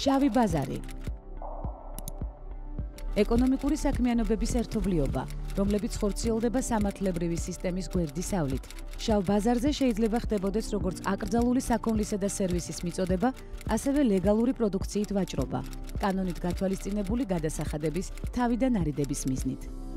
შავი ბაზარი ეკონომიკური საქმიანობების ერთობლიობა, რომლებიც ხორციელდება სამართლებრივი სისტემის გვერდისავლით. შავ ბაზარზე შეიძლება ხდებოდეს როგორც აკრძალული საქონლისა და სერვისის მიწოდება, ასევე ლეგალური პროდუქციით ვაჭრობა, კანონით გათვალისწინებული გადასახადების თავიდან არიდების მიზნით.